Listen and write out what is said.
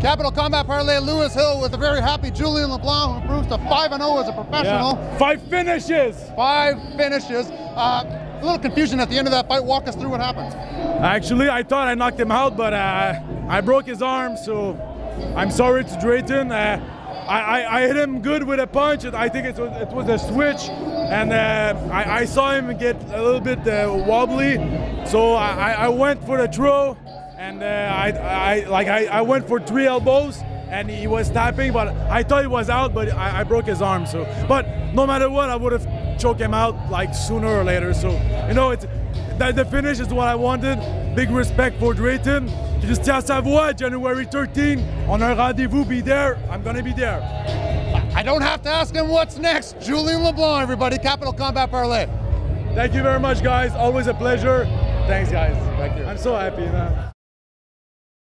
Capital Combat Parley, Lewis Hill with a very happy Julien LeBlanc who improves to 5 0 as a professional. Yeah. Five finishes. Five finishes. Uh, a little confusion at the end of that fight. Walk us through what happened. Actually, I thought I knocked him out, but uh, I broke his arm, so I'm sorry to Drayton. Uh, I, I, I, hit him good with a punch. I think it was, it was a switch, and uh, I, I, saw him get a little bit uh, wobbly, so I, I, went for the throw and uh, I, I like I, I went for three elbows and he was tapping, but I thought he was out, but I, I broke his arm. So, but no matter what, I would have choked him out like sooner or later. So, you know, it's that the finish is what I wanted. Big respect for Drayton. Just Christian Savoie, January 13. On a rendezvous, be there. I'm gonna be there. I don't have to ask him what's next. Julien LeBlanc, everybody, Capital Combat Parley. Thank you very much, guys. Always a pleasure. Thanks, guys. Thank you. I'm so happy, man.